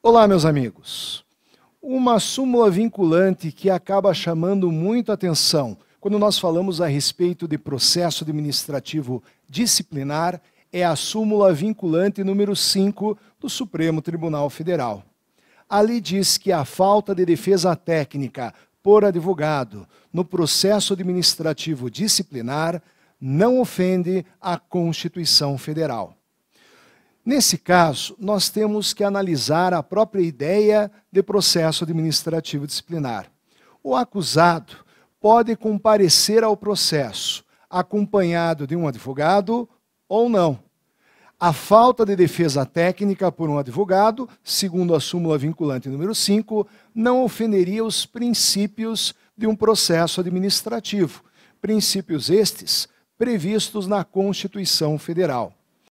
Olá, meus amigos. Uma súmula vinculante que acaba chamando muito atenção quando nós falamos a respeito de processo administrativo disciplinar é a súmula vinculante número 5 do Supremo Tribunal Federal. Ali diz que a falta de defesa técnica por advogado no processo administrativo disciplinar não ofende a Constituição Federal. Nesse caso, nós temos que analisar a própria ideia de processo administrativo disciplinar. O acusado pode comparecer ao processo acompanhado de um advogado ou não. A falta de defesa técnica por um advogado, segundo a súmula vinculante número 5, não ofenderia os princípios de um processo administrativo, princípios estes previstos na Constituição Federal.